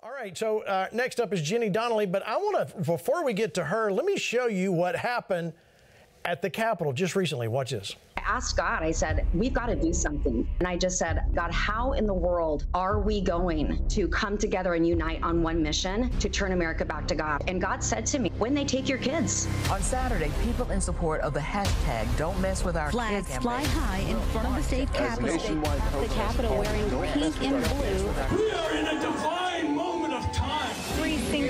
All right, so uh, next up is Jenny Donnelly, but I want to, before we get to her, let me show you what happened at the Capitol just recently. Watch this. I asked God, I said, we've got to do something. And I just said, God, how in the world are we going to come together and unite on one mission to turn America back to God? And God said to me, when they take your kids. On Saturday, people in support of the hashtag Don't Mess With Our Flags Kids fly high in front of the state capitol. The capitol wearing pink and blue. We are in a divine moment of time.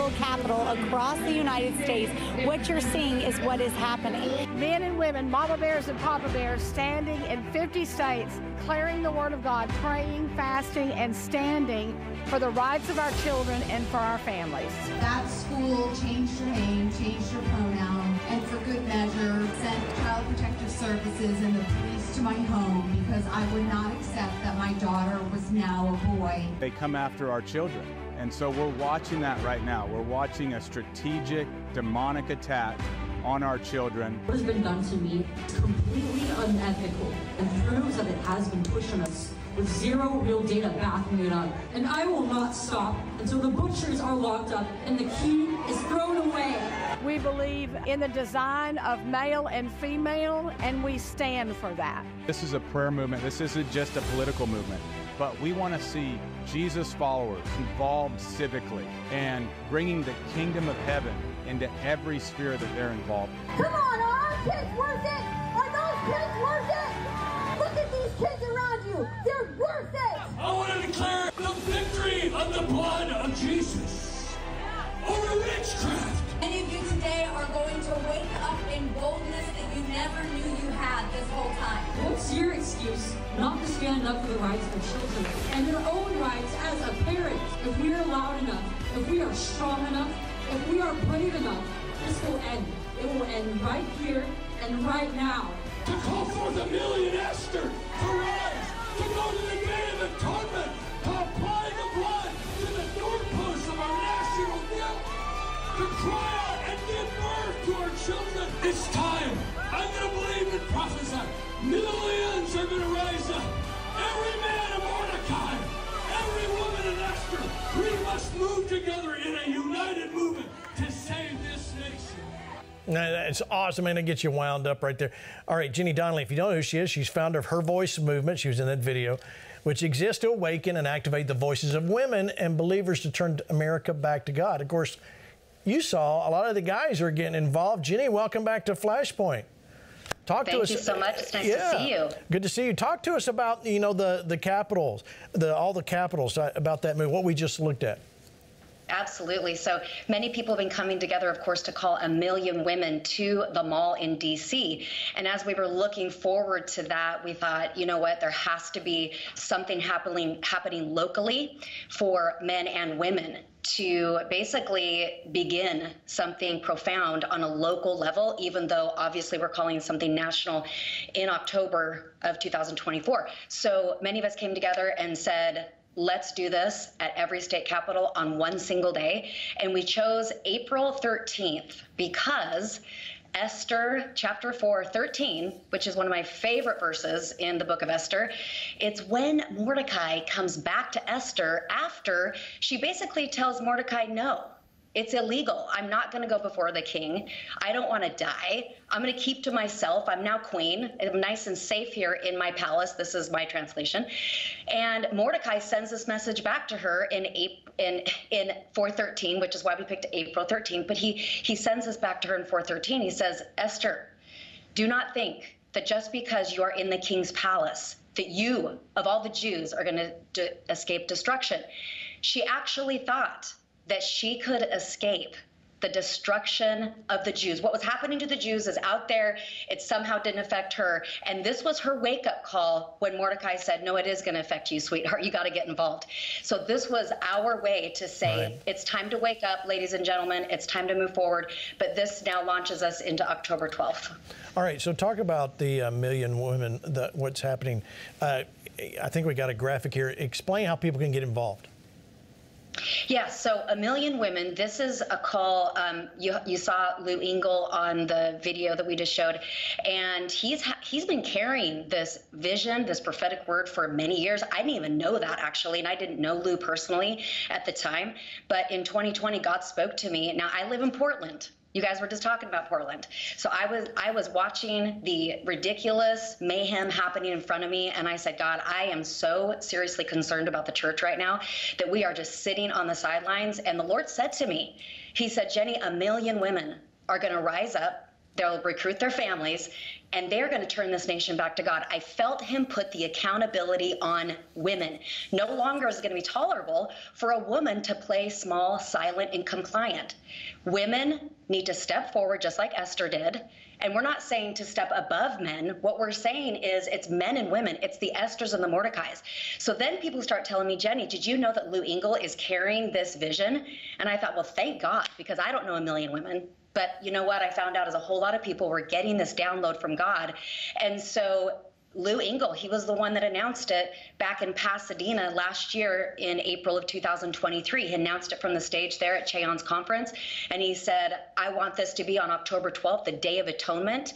Every single capital across the United States, what you're seeing is what is happening. Men and women, mama bears and papa bears, standing in 50 states, declaring the word of God, praying, fasting, and standing for the rights of our children and for our families. That school changed your name, changed your pronoun, and for good measure sent Child Protective Services and the police to my home because I would not accept that my daughter was now a boy. They come after our children. And so we're watching that right now. We're watching a strategic demonic attack on our children. What has been done to me is completely unethical and proves that it has been pushed on us with zero real data backing it up. And I will not stop until the butchers are locked up and the key is thrown away. We believe in the design of male and female, and we stand for that. This is a prayer movement. This isn't just a political movement. But we want to see Jesus followers involved civically and bringing the kingdom of heaven into every sphere that they're involved in. Come on, are our kids worth it? Are those kids worth it? Look at these kids around you. They're worth it. I want to declare the victory of the blood of Jesus over witchcraft. Many of you today are going to wake up in boldness that you never knew you had this whole time. What's your excuse not to stand up for the rights of children and their own rights as a parent? If we are loud enough, if we are strong enough, if we are brave enough, this will end. It will end right here and right now. To call forth a million awesome, man. It gets you wound up right there. All right, Jenny Donnelly, if you don't know who she is, she's founder of Her Voice Movement. She was in that video, which exists to awaken and activate the voices of women and believers to turn America back to God. Of course, you saw a lot of the guys are getting involved. Jenny, welcome back to Flashpoint. Talk Thank to us. Thank you so much. It's nice yeah, to see you. Good to see you. Talk to us about you know the the capitals, the all the capitals uh, about that movie. What we just looked at. Absolutely. So many people have been coming together, of course, to call a million women to the mall in DC. And as we were looking forward to that, we thought, you know what, there has to be something happening happening locally for men and women to basically begin something profound on a local level, even though obviously we're calling something national in October of 2024. So many of us came together and said, let's do this at every state capital on one single day. And we chose April 13th because Esther chapter 4, 13, which is one of my favorite verses in the book of Esther. It's when Mordecai comes back to Esther after she basically tells Mordecai no. It's illegal. I'm not going to go before the king. I don't want to die. I'm going to keep to myself. I'm now queen. I'm nice and safe here in my palace. This is my translation. And Mordecai sends this message back to her in in in 413, which is why we picked April 13. But he he sends this back to her in 413. He says, Esther, do not think that just because you are in the king's palace that you of all the Jews are going to escape destruction. She actually thought that she could escape the destruction of the Jews. What was happening to the Jews is out there. It somehow didn't affect her. And this was her wake up call when Mordecai said, No, it is going to affect you, sweetheart. You got to get involved. So this was our way to say, right. It's time to wake up, ladies and gentlemen. It's time to move forward. But this now launches us into October 12th. All right. So talk about the uh, million women, the, what's happening. Uh, I think we got a graphic here. Explain how people can get involved. Yeah, so a million women. This is a call. Um, you you saw Lou Engle on the video that we just showed, and he's he's been carrying this vision, this prophetic word for many years. I didn't even know that actually, and I didn't know Lou personally at the time. But in 2020, God spoke to me. Now I live in Portland. You guys were just talking about Portland. So I was I was watching the ridiculous mayhem happening in front of me and I said, God, I am so seriously concerned about the church right now that we are just sitting on the sidelines and the Lord said to me, he said, "Jenny, a million women are going to rise up They'll recruit their families and they're going to turn this nation back to God. I felt him put the accountability on women. No longer is it going to be tolerable for a woman to play small, silent, and compliant. Women need to step forward just like Esther did. And we're not saying to step above men. What we're saying is it's men and women. It's the Esthers and the Mordecais. So then people start telling me, Jenny, did you know that Lou Engle is carrying this vision? And I thought, well, thank God, because I don't know a million women. But you know what? I found out is a whole lot of people were getting this download from God. And so Lou Engle, he was the one that announced it back in Pasadena last year in April of 2023. He announced it from the stage there at Ché Ahn's conference. And he said, I want this to be on October 12th, the Day of Atonement.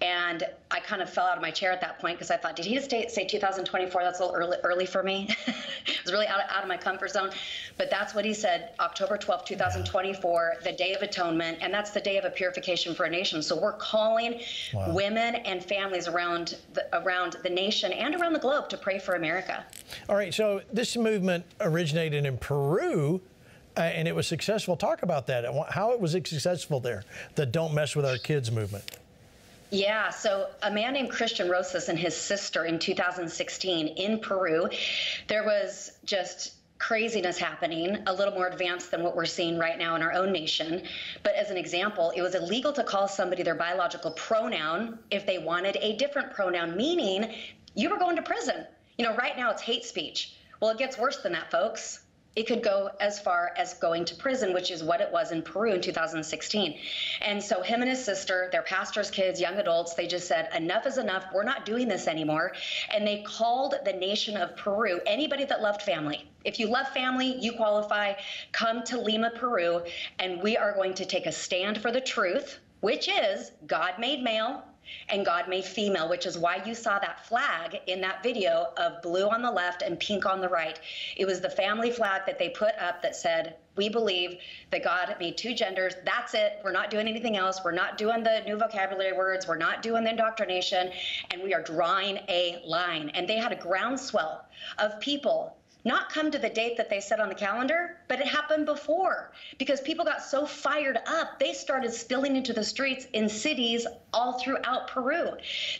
And I kind of fell out of my chair at that point because I thought, did he just say 2024? That's a little early, early for me. it was really out of, out of my comfort zone. But that's what he said October 12th, 2024, the Day of Atonement. And that's the day of a purification for a nation. So we're calling wow. women and families around the, around the nation and around the globe to pray for America. All right. So this movement originated in Peru. Uh, and it was successful. Talk about that. How it was successful there, the Don't Mess with Our Kids movement. Yeah, so a man named Christian Rosas and his sister in 2016 in Peru, there was just craziness happening, a little more advanced than what we're seeing right now in our own nation. But as an example, it was illegal to call somebody their biological pronoun if they wanted a different pronoun, meaning you were going to prison. You know, right now it's hate speech. Well, it gets worse than that, folks it could go as far as going to prison, which is what it was in Peru in 2016. And so him and his sister, their pastors' kids, young adults, they just said, enough is enough. We're not doing this anymore. And they called the nation of Peru, anybody that loved family. If you love family, you qualify, come to Lima, Peru, and we are going to take a stand for the truth, which is God made male, and God made female, which is why you saw that flag in that video of blue on the left and pink on the right. It was the family flag that they put up that said, We believe that God made two genders. That's it. We're not doing anything else. We're not doing the new vocabulary words. We're not doing the indoctrination. And we are drawing a line. And they had a groundswell of people not come to the date that they set on the calendar, but it happened before because people got so fired up, they started spilling into the streets in cities all throughout Peru.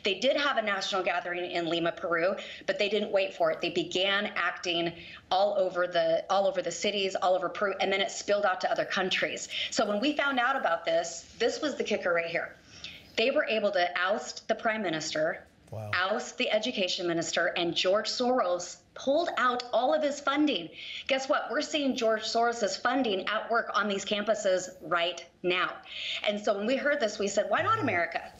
They did have a national gathering in Lima, Peru, but they didn't wait for it. They began acting all over the all over the cities, all over Peru, and then it spilled out to other countries. So when we found out about this, this was the kicker right here. They were able to oust the prime minister, wow. oust the education minister, and George Soros pulled out all of his funding. Guess what? We're seeing George Soros's funding at work on these campuses right now. And so when we heard this, we said, why not America?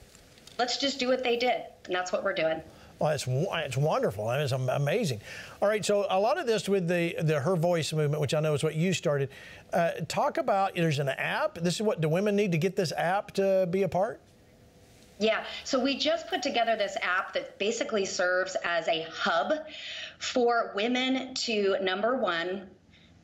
Let's just do what they did. And that's what we're doing. Well, it's, it's wonderful. It's amazing. All right, so a lot of this with the, the Her Voice movement, which I know is what you started. Uh, talk about there's an app. This is what do women need to get this app to be a part? Yeah, so we just put together this app that basically serves as a hub for women to number one,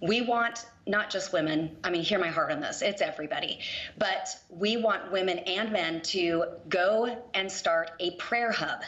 we want not just women, I mean, hear my heart on this, it's everybody, but we want women and men to go and start a prayer hub.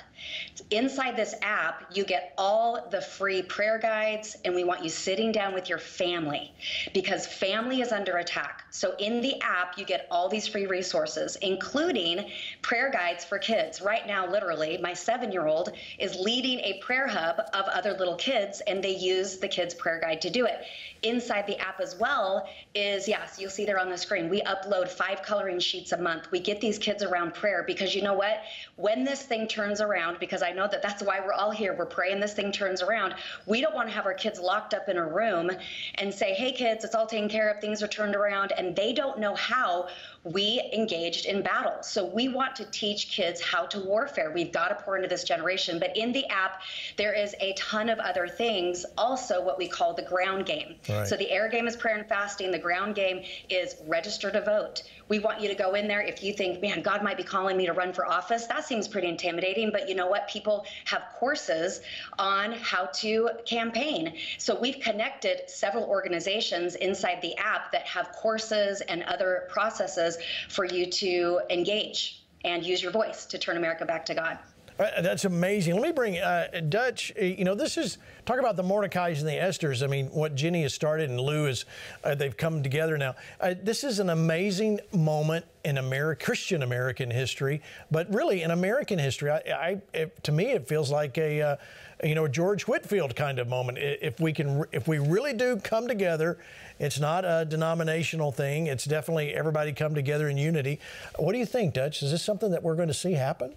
Inside this app, you get all the free prayer guides, and we want you sitting down with your family because family is under attack. So, in the app, you get all these free resources, including prayer guides for kids. Right now, literally, my seven year old is leading a prayer hub of other little kids, and they use the kids' prayer guide to do it. Inside the app as well is yes, you'll see there on the screen. We upload five coloring sheets a month. We get these kids around prayer because you know what? When this thing turns around, because I know that that's why we're all here, we're praying this thing turns around. We don't want to have our kids locked up in a room and say, hey, kids, it's all taken care of, things are turned around, and they don't know how we engaged in battle. So we want to teach kids how to warfare. We've got to pour into this generation. But in the app, there is a ton of other things. Also, what we call the ground game. Right. So the air game is prayer and fasting. The ground game is register to vote. We want you to go in there if you think, man, God might be calling me to run for office. That seems pretty intimidating. But you know what? People have courses on how to campaign. So we've connected several organizations inside the app that have courses and other processes for you to engage and use your voice to turn America back to God. Uh, that's amazing. Let me bring uh, Dutch. Uh, you know, this is talk about the Mordecai's and the Esthers. I mean, what Jenny has started and Lou is uh, they've come together now. Uh, this is an amazing moment in American Christian American history, but really in American history. I, I it, to me, it feels like a uh, you know a George Whitefield kind of moment. If we can, if we really do come together, it's not a denominational thing. It's definitely everybody come together in unity. What do you think, Dutch? Is this something that we're going to see happen?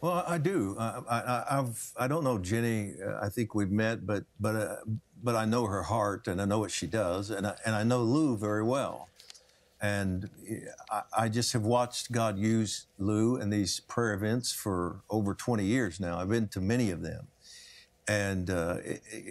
Well, I do. I, I, I've I don't know Jenny. Uh, I think we've met, but but uh, but I know her heart and I know what she does, and I, and I know Lou very well, and I, I just have watched God use Lou in these prayer events for over 20 years now. I've been to many of them, and uh,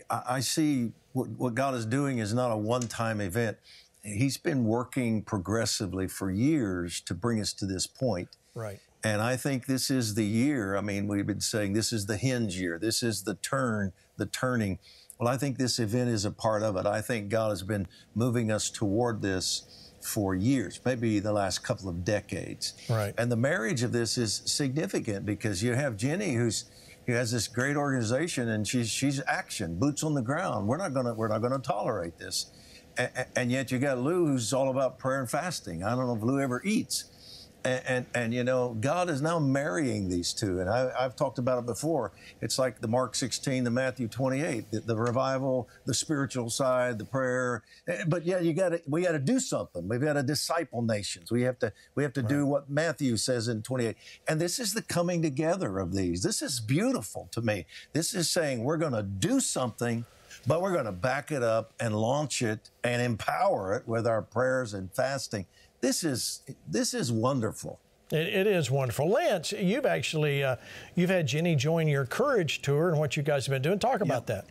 I, I see what, what God is doing is not a one-time event. He's been working progressively for years to bring us to this point. Right. And I think this is the year. I mean, we've been saying this is the hinge year. This is the turn, the turning. Well, I think this event is a part of it. I think God has been moving us toward this for years, maybe the last couple of decades. Right. And the marriage of this is significant because you have Jenny who's who has this great organization and she's she's action, boots on the ground. We're not gonna we're not gonna tolerate this. And, and yet you got Lou who's all about prayer and fasting. I don't know if Lou ever eats and, and, and, you know, God is now marrying these two. And I, have talked about it before. It's like the Mark 16, the Matthew 28, the, the revival, the spiritual side, the prayer. Eh, but yeah, you got to, we got to do something. We've got to disciple nations. We have to, we have to right. do what Matthew says in 28. And this is the coming together of these. This is beautiful to me. This is saying we're going to do something but we're going to back it up and launch it and empower it with our prayers and fasting. This is this is wonderful. It, it is wonderful, Lance. You've actually uh, you've had Jenny join your Courage tour and what you guys have been doing. Talk about that.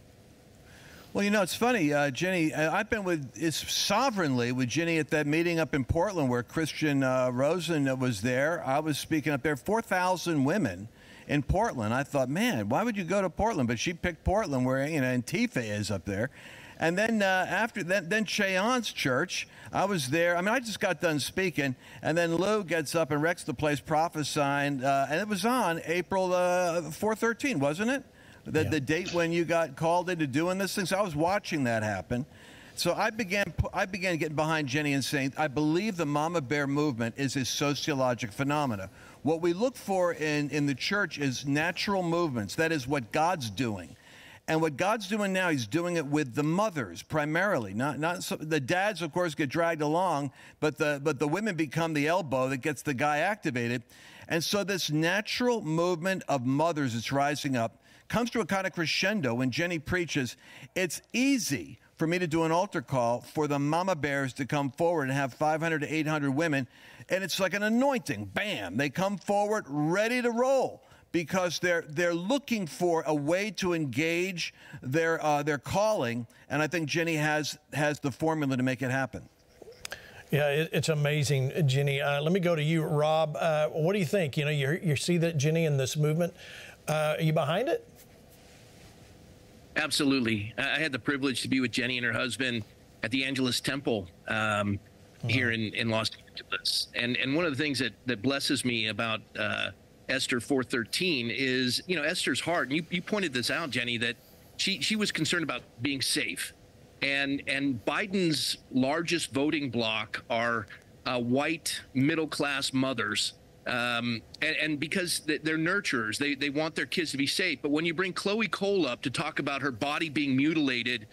Well, you know, it's funny, uh, Jenny. Uh, I've been with it's sovereignly with Jenny at that meeting up in Portland where Christian uh, Rosen was there. I was speaking up there. Four thousand women in Portland. I thought, man, why would you go to Portland? But she picked Portland, where you know Antifa is up there. And then uh, after that, then Ché Ahn's church, I was there. I mean, I just got done speaking, and then Lou gets up and wrecks the place prophesying, uh, and it was on April uh, 413, wasn't it? The, yeah. the date when you got called into doing this thing. So I was watching that happen. So I began, I began getting behind Jenny and saying, I believe the Mama Bear movement is a sociologic phenomena. What we look for in, in the church is natural movements. That is what God's doing. And what God's doing now, He's doing it with the mothers primarily. Not, not so, the dads, of course, get dragged along, but the but the women become the elbow that gets the guy activated. And so this natural movement of mothers that's rising up comes to a kind of crescendo when Jenny preaches. It's easy for me to do an altar call for the mama bears to come forward and have 500 to 800 women, and it's like an anointing. Bam! They come forward, ready to roll because they're they're looking for a way to engage their uh, their calling, and I think Jenny has has the formula to make it happen. Yeah, it, it's amazing, Jenny. Uh, let me go to you, Rob. Uh, what do you think? You know, you you see that Jenny in this movement. Uh, are you behind it? Absolutely. I had the privilege to be with Jenny and her husband at the Angelus Temple um, mm-hmm. here in, in Los Angeles. And and one of the things that, that blesses me about uh, Esther 413 is, you know, Esther's heart. And you, you pointed this out, Jenny, that she, she was concerned about being safe. And, and Biden's largest voting bloc are uh, white middle class mothers. Um, and, and, because they're nurturers, they, they want their kids to be safe. But when you bring Chloe Cole up to talk about her body being mutilated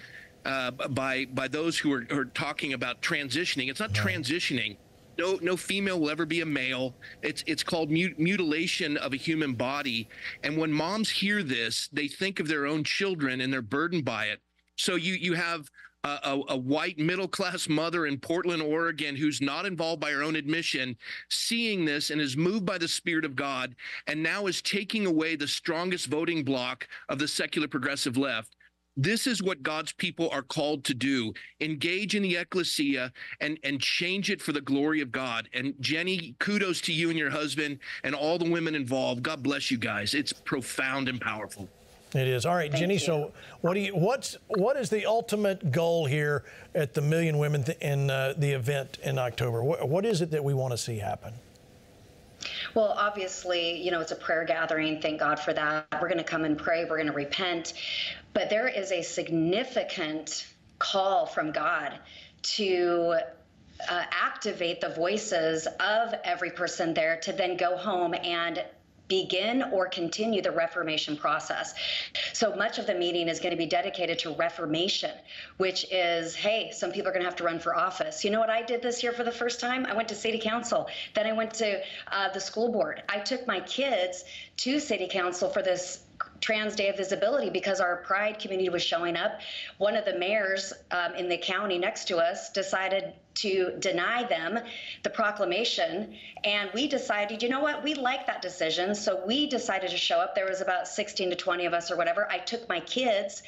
uh, by by those who are, are, talking about transitioning, it's not right. transitioning no no female will ever be a male. It's it's called mut- mutilation of a human body. And when moms hear this, they think of their own children and they're burdened by it. So you you have a, a, a white middle class mother in Portland, Oregon, who's not involved by her own admission, seeing this and is moved by the Spirit of God, and now is taking away the strongest voting block of the secular progressive left. This is what God's people are called to do engage in the ecclesia and, and change it for the glory of God. And Jenny, kudos to you and your husband and all the women involved. God bless you guys. It's profound and powerful. It is all right, Thank Jenny. you. So, what do you? What's what is the ultimate goal here at the Million Women th- in uh, the event in October? What, what is it that we want to see happen? Well, obviously, you know, it's a prayer gathering. Thank God for that. We're going to come and pray. We're going to repent. But there is a significant call from God to uh, activate the voices of every person there to then go home and begin or continue the Reformation process. So much of the meeting is going to be dedicated to Reformation, which is hey, some people are going to have to run for office. You know what I did this year for the first time? I went to city council. Then I went to uh, the school board. I took my kids to city council for this Trans Day of Visibility because our Pride community was showing up. One of the mayors um, in the county next to us decided to deny them the proclamation. And we decided, you know what, we like that decision. So we decided to show up. There was about 16 to 20 of us or whatever. I took my kids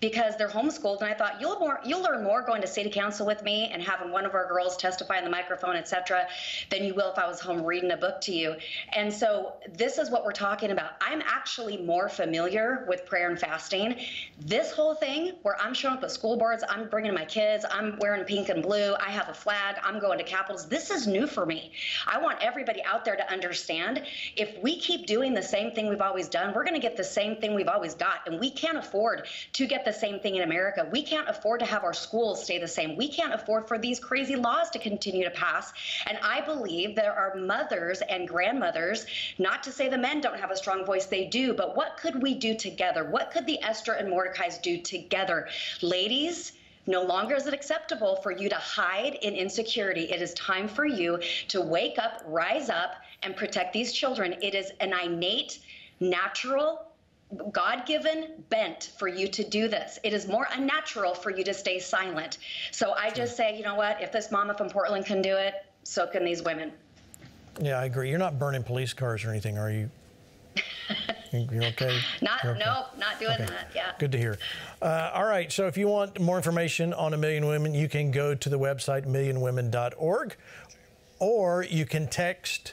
because they're homeschooled. And I thought, you'll, more, you'll learn more going to city council with me and having one of our girls testify on the microphone, et cetera, than you will if I was home reading a book to you. And so this is what we're talking about. I'm actually more familiar with prayer and fasting. This whole thing where I'm showing up at school boards, I'm bringing my kids, I'm wearing pink and blue, I have a flag, I'm going to capitals. This is new for me. I want everybody out there to understand if we keep doing the same thing we've always done, we're going to get the same thing we've always got. And we can't afford to get the same thing in America. We can't afford to have our schools stay the same. We can't afford for these crazy laws to continue to pass. And I believe there are mothers and grandmothers, not to say the men don't have a strong voice, they do, but what could we do together? What could the Esther and Mordecai's do together? Ladies, no longer is it acceptable for you to hide in insecurity. It is time for you to wake up, rise up, and protect these children. It is an innate, natural, God given bent for you to do this. It is more unnatural for you to stay silent. So I just say, you know what? If this mama from Portland can do it, so can these women. Yeah, I agree. You're not burning police cars or anything, are you? You're okay. Not, okay. nope, not doing Okay. that. Yeah. Good to hear. Uh, all right. So if you want more information on A Million Women, you can go to the website millionwomen.org or you can text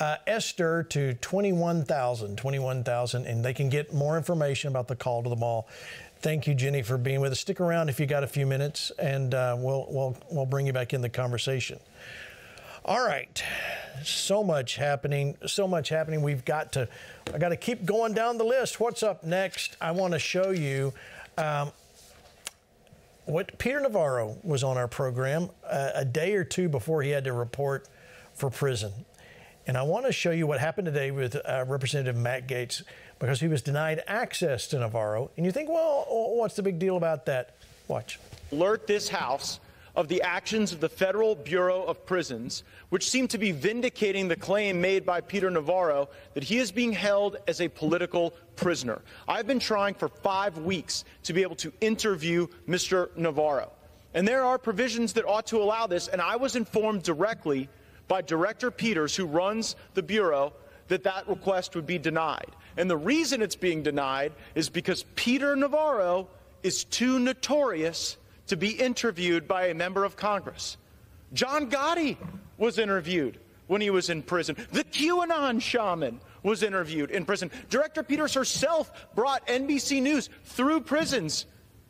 uh, Esther to 21,000, 21,000, and they can get more information about the call to the mall. Thank you, Jenny, for being with us. Stick around if you got a few minutes, and uh, we'll, we'll, we'll bring you back in the conversation. All right. So much happening. So much happening. We've got to, I got to keep going down the list. What's up next? I want to show you um, what Peter Navarro was on our program uh, a day or two before he had to report for prison. And I want to show you what happened today with uh, Representative Matt Gaetz because he was denied access to Navarro. And you think, well, what's the big deal about that? Watch. alert this House of the actions of the Federal Bureau of Prisons, which seem to be vindicating the claim made by Peter Navarro that he is being held as a political prisoner. I've been trying for five weeks to be able to interview Mr. Navarro. And there are provisions that ought to allow this, and I was informed directly by Director Peters, who runs the Bureau, that that request would be denied. And the reason it's being denied is because Peter Navarro is too notorious to be interviewed by a member of Congress. John Gotti was interviewed when he was in prison. The QAnon shaman was interviewed in prison. Director Peters herself brought NBC News through prisons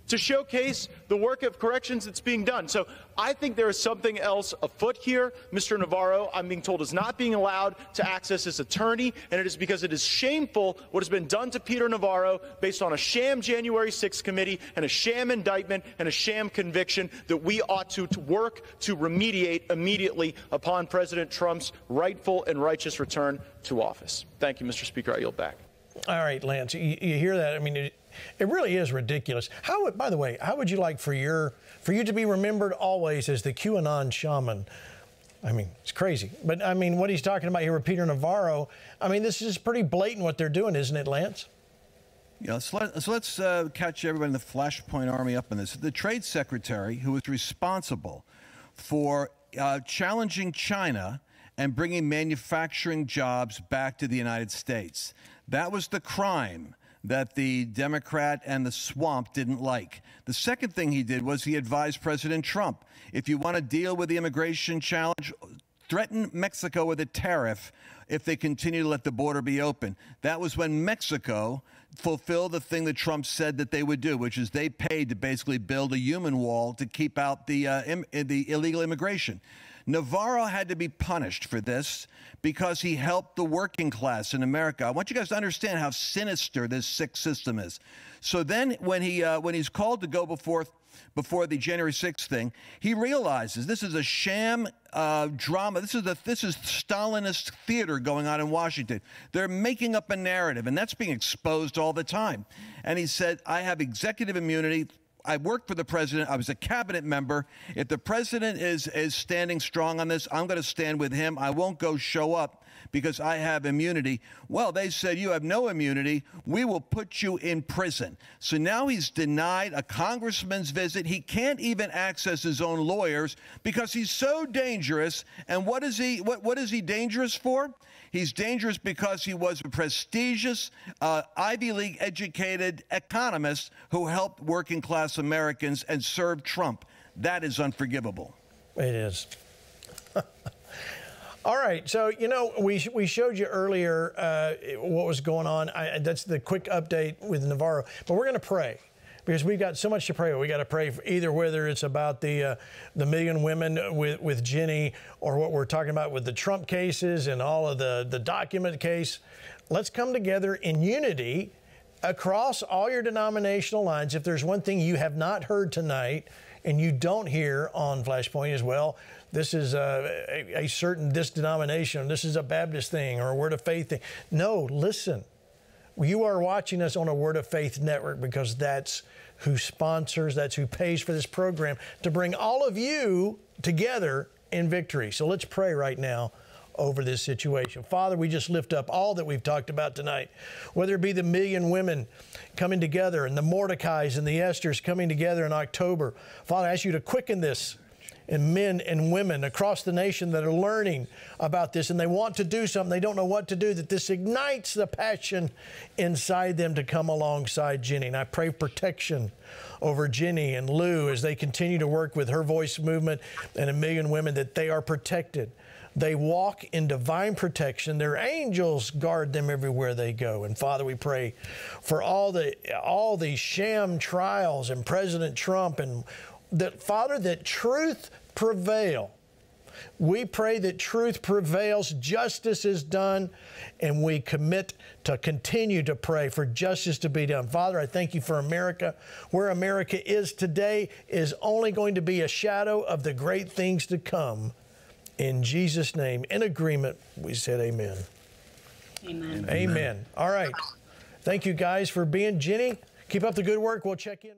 to showcase the work of corrections that's being done. So I think there is something else afoot here. Mr. Navarro, I'm being told, is not being allowed to access his attorney, and it is because it is shameful what has been done to Peter Navarro based on a sham January 6th committee and a sham indictment and a sham conviction that we ought to, to work to remediate immediately upon President Trump's rightful and righteous return to office. Thank you, Mr. Speaker. I yield back. All right, Lance, you, you hear that? I mean, it, it really is ridiculous. How would, by the way, how would you like for your for you to be remembered always as the QAnon shaman? I mean, it's crazy. But I mean, what he's talking about here with Peter Navarro, I mean, this is pretty blatant what they're doing, isn't it, Lance? Yeah, so, let, so let's uh, catch everybody in the Flashpoint Army up on this. The trade secretary who was responsible for uh, challenging China and bringing manufacturing jobs back to the United States. That was the crime that the Democrat and the swamp didn't like. The second thing he did was he advised President Trump if you want to deal with the immigration challenge, threaten Mexico with a tariff if they continue to let the border be open. That was when Mexico fulfilled the thing that Trump said that they would do, which is they paid to basically build a human wall to keep out the, uh, the illegal immigration. Navarro had to be punished for this because he helped the working class in America. I want you guys to understand how sinister this sick system is. So then, when he uh, when he's called to go before before the January 6th thing, he realizes this is a sham uh, drama. This is a, this is Stalinist theater going on in Washington. They're making up a narrative, and that's being exposed all the time. And he said, "I have executive immunity." I worked for the president. I was a cabinet member. If the president is is standing strong on this, I'm going to stand with him. I won't go show up because I have immunity. Well, they said you have no immunity. We will put you in prison. So now he's denied a congressman's visit. He can't even access his own lawyers because he's so dangerous. And what is he what what is he dangerous for? He's dangerous because he was a prestigious uh, Ivy League educated economist who helped working class Americans and served Trump. That is unforgivable. It is. All right, so you know we we showed you earlier uh, what was going on. I, that's the quick update with Navarro, but we're going to pray because we've got so much to pray. We got to pray either whether it's about the uh, the million women with with Jenny or what we're talking about with the Trump cases and all of the the document case. Let's come together in unity across all your denominational lines. If there's one thing you have not heard tonight and you don't hear on Flashpoint as well, this is a, a, a, certain this denomination, this is a Baptist thing or a Word of Faith thing. No, listen. You are watching us on a Word of Faith network because that's who sponsors, that's who pays for this program to bring all of you together in victory. So let's pray right now over this situation. Father, we just lift up all that we've talked about tonight, whether it be the million women coming together and the Mordecais and the Esthers coming together in October. Father, I ask you to quicken this and men and women across the nation that are learning about this and they want to do something, they don't know what to do, that this ignites the passion inside them to come alongside Jenny. And I pray protection over Jenny and Lou as they continue to work with Her Voice Movement and a million women, that they are protected. They walk in divine protection. Their angels guard them everywhere they go. And Father, we pray for all the all these sham trials and President Trump and that, Father, that truth prevail. We pray that truth prevails, justice is done, and we commit to continue to pray for justice to be done. Father, I thank you for America. Where America is today is only going to be a shadow of the great things to come. In Jesus' name, in agreement, we said amen. Amen. Amen. All right. Thank you guys for being Jenny. Keep up the good work. We'll check in.